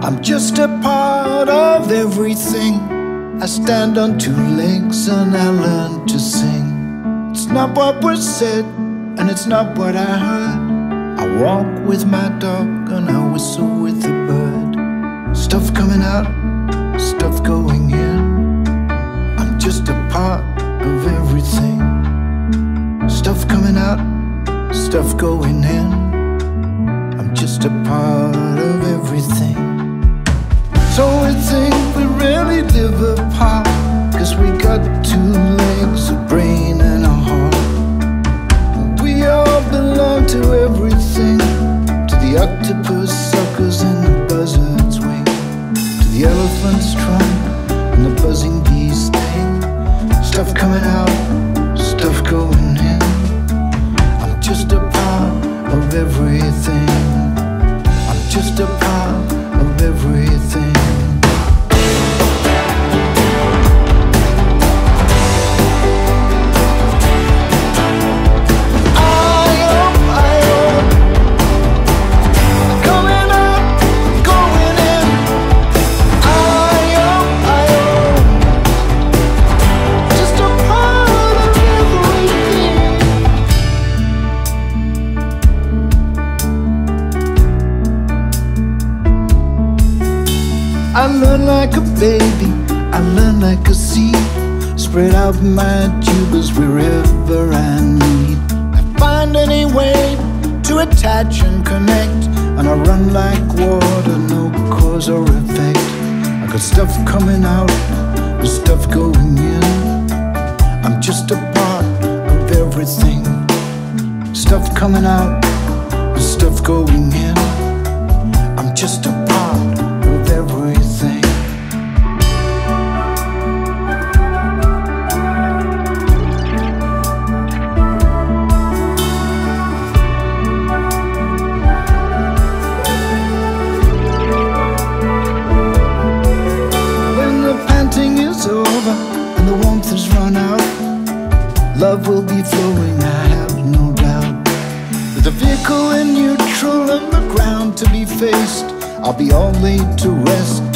I'm just a part of everything. I stand on two legs and I learn to sing. It's not what was said, and it's not what I heard. I walk with my dog and I whistle with the bird. Stuff coming out, stuff going in. I'm just a part of everything. Stuff coming out, stuff going in. I'm just a part the octopus I learn like a baby, I learn like a seed. Spread out my tubers wherever I need. I find any way to attach and connect. And I run like water, no cause or effect. I got stuff coming out, with stuff going in. I'm just a part of everything. Stuff coming out, with stuff going in. I'm just a part love will be flowing, I have no doubt. With the vehicle in neutral and the ground to be faced, I'll be all laid to rest